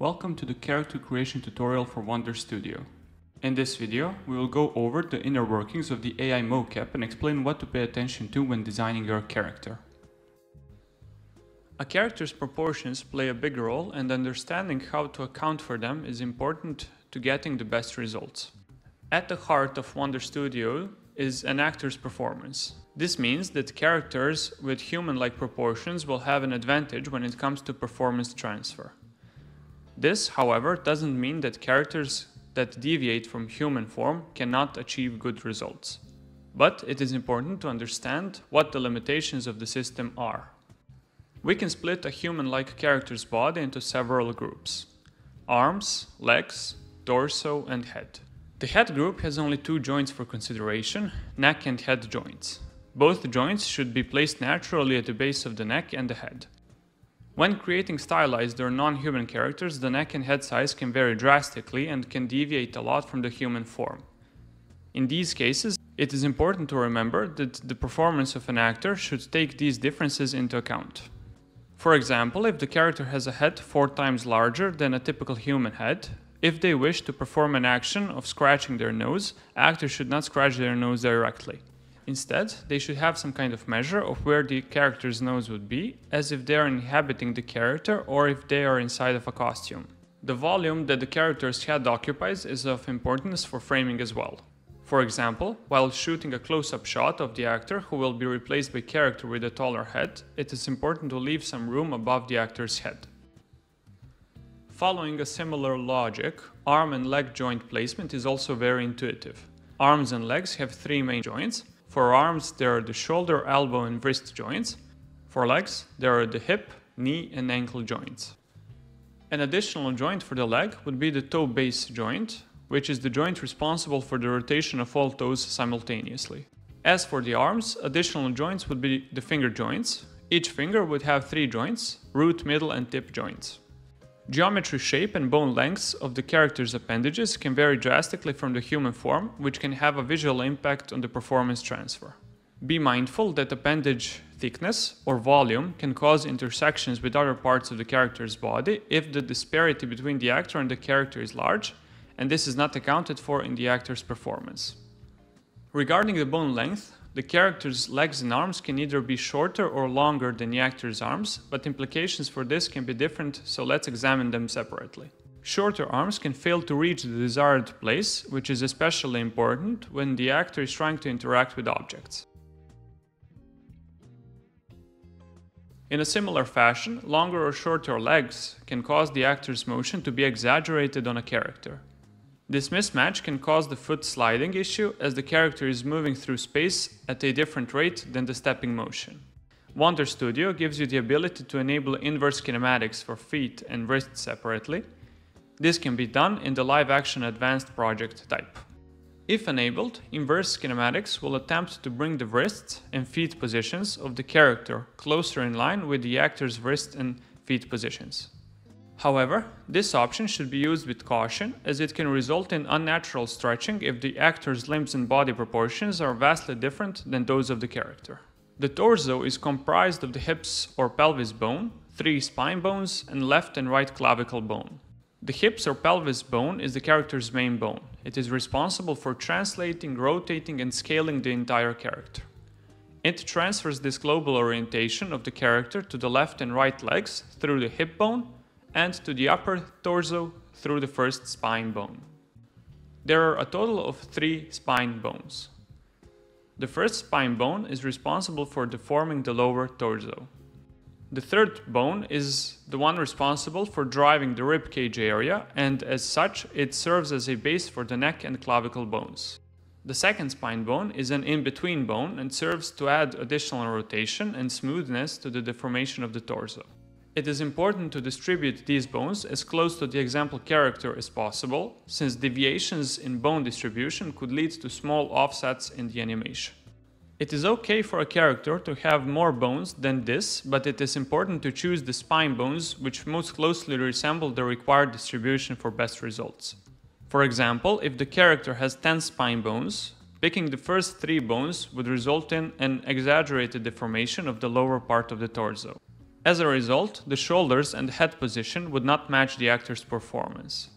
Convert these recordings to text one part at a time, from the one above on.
Welcome to the character creation tutorial for Wonder Studio. In this video, we will go over the inner workings of the AI mocap and explain what to pay attention to when designing your character. A character's proportions play a big role and understanding how to account for them is important to getting the best results. At the heart of Wonder Studio is an actor's performance. This means that characters with human-like proportions will have an advantage when it comes to performance transfer. This, however, doesn't mean that characters that deviate from human form cannot achieve good results. But it is important to understand what the limitations of the system are. We can split a human-like character's body into several groups. Arms, legs, torso and head. The head group has only two joints for consideration, neck and head joints. Both joints should be placed naturally at the base of the neck and the head. When creating stylized or non-human characters, the neck and head size can vary drastically and can deviate a lot from the human form. In these cases, it is important to remember that the performance of an actor should take these differences into account. For example, if the character has a head four times larger than a typical human head, if they wish to perform an action of scratching their nose, actors should not scratch their nose directly. Instead, they should have some kind of measure of where the character's nose would be, as if they are inhabiting the character or if they are inside of a costume. The volume that the character's head occupies is of importance for framing as well. For example, while shooting a close-up shot of the actor who will be replaced by character with a taller head, it is important to leave some room above the actor's head. Following a similar logic, arm and leg joint placement is also very intuitive. Arms and legs have three main joints, for arms, there are the shoulder, elbow, and wrist joints. For legs, there are the hip, knee, and ankle joints. An additional joint for the leg would be the toe base joint, which is the joint responsible for the rotation of all toes simultaneously. As for the arms, additional joints would be the finger joints. Each finger would have three joints, root, middle, and tip joints. Geometry shape and bone lengths of the character's appendages can vary drastically from the human form, which can have a visual impact on the performance transfer. Be mindful that appendage thickness or volume can cause intersections with other parts of the character's body if the disparity between the actor and the character is large, and this is not accounted for in the actor's performance. Regarding the bone length, the character's legs and arms can either be shorter or longer than the actor's arms, but implications for this can be different, so let's examine them separately. Shorter arms can fail to reach the desired place, which is especially important when the actor is trying to interact with objects. In a similar fashion, longer or shorter legs can cause the actor's motion to be exaggerated on a character. This mismatch can cause the foot sliding issue as the character is moving through space at a different rate than the stepping motion. Wonder Studio gives you the ability to enable inverse kinematics for feet and wrists separately. This can be done in the Live Action Advanced project type. If enabled, inverse kinematics will attempt to bring the wrists and feet positions of the character closer in line with the actor's wrist and feet positions. However, this option should be used with caution as it can result in unnatural stretching if the actor's limbs and body proportions are vastly different than those of the character. The torso is comprised of the hips or pelvis bone, three spine bones, and left and right clavicle bone. The hips or pelvis bone is the character's main bone. It is responsible for translating, rotating, and scaling the entire character. It transfers this global orientation of the character to the left and right legs through the hip bone and to the upper torso through the first spine bone. There are a total of three spine bones. The first spine bone is responsible for deforming the lower torso. The third bone is the one responsible for driving the rib cage area and as such it serves as a base for the neck and clavicle bones. The second spine bone is an in-between bone and serves to add additional rotation and smoothness to the deformation of the torso. It is important to distribute these bones as close to the example character as possible, since deviations in bone distribution could lead to small offsets in the animation. It is okay for a character to have more bones than this, but it is important to choose the spine bones which most closely resemble the required distribution for best results. For example, if the character has 10 spine bones, picking the first 3 bones would result in an exaggerated deformation of the lower part of the torso. As a result, the shoulders and head position would not match the actor's performance.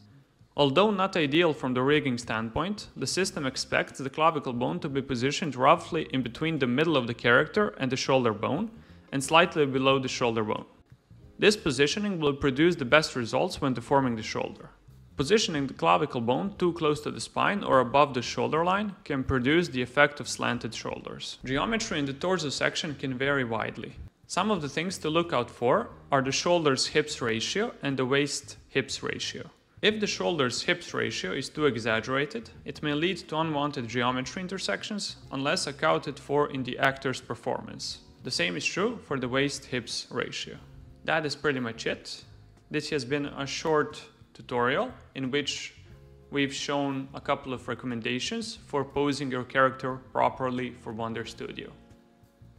Although not ideal from the rigging standpoint, the system expects the clavicle bone to be positioned roughly in between the middle of the character and the shoulder bone, and slightly below the shoulder bone. This positioning will produce the best results when deforming the shoulder. Positioning the clavicle bone too close to the spine or above the shoulder line can produce the effect of slanted shoulders. Geometry in the torso section can vary widely. Some of the things to look out for are the shoulders hips ratio and the waist hips ratio. If the shoulders hips ratio is too exaggerated, it may lead to unwanted geometry intersections unless accounted for in the actor's performance. The same is true for the waist hips ratio. That is pretty much it. This has been a short tutorial in which we've shown a couple of recommendations for posing your character properly for Wonder Studio.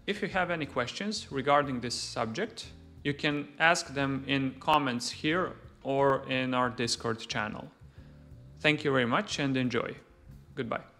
If you have any questions regarding this subject, you can ask them in comments here or in our Discord channel. Thank you very much and enjoy. Goodbye.